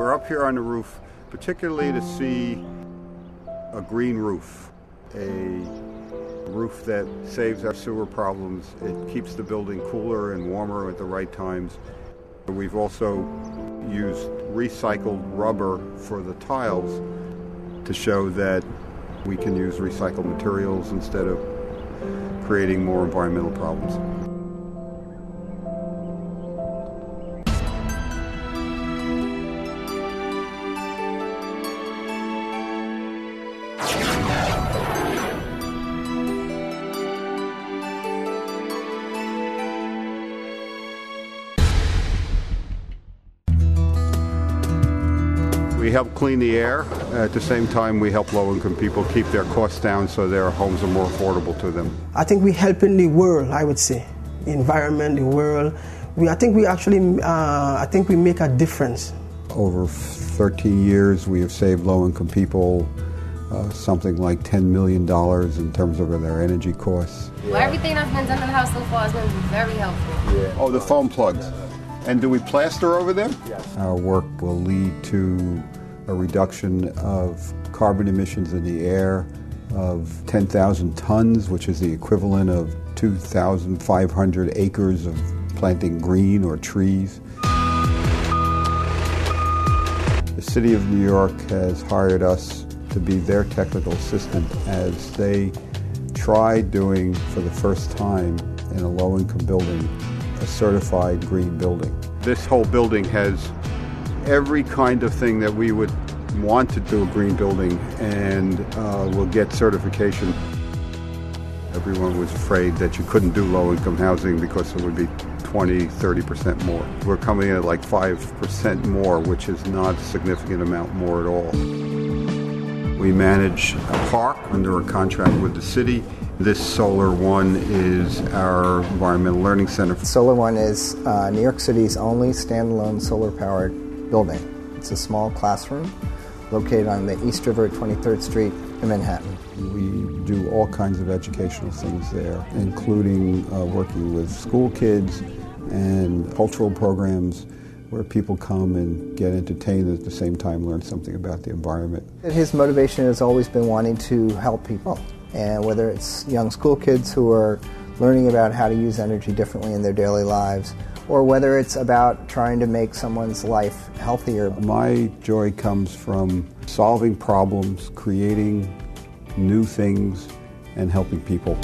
We're up here on the roof particularly to see a green roof, a roof that saves our sewer problems. It keeps the building cooler and warmer at the right times. We've also used recycled rubber for the tiles to show that we can use recycled materials instead of creating more environmental problems. We help clean the air. At the same time, we help low income people keep their costs down so their homes are more affordable to them. I think we help in the world, I would say. The environment, the world. We, I think we actually, uh, I think we make a difference. Over 13 years, we have saved low income people uh, something like $10 million in terms of their energy costs. Well, everything that's been done in the house so far has been very helpful. Yeah. Oh, the foam plugs. And do we plaster over them? Yes. Our work will lead to a reduction of carbon emissions in the air of 10,000 tons, which is the equivalent of 2,500 acres of planting green or trees. The City of New York has hired us to be their technical assistant as they try doing for the first time in a low-income building a certified green building. This whole building has every kind of thing that we would want to do a green building and uh, will get certification. Everyone was afraid that you couldn't do low income housing because it would be 20, 30% more. We're coming in at like 5% more, which is not a significant amount more at all. We manage a park under a contract with the city this Solar One is our environmental learning center. Solar One is uh, New York City's only standalone solar powered building. It's a small classroom located on the East River 23rd Street in Manhattan. We do all kinds of educational things there, including uh, working with school kids and cultural programs where people come and get entertained and at the same time learn something about the environment. His motivation has always been wanting to help people and whether it's young school kids who are learning about how to use energy differently in their daily lives, or whether it's about trying to make someone's life healthier. My joy comes from solving problems, creating new things, and helping people.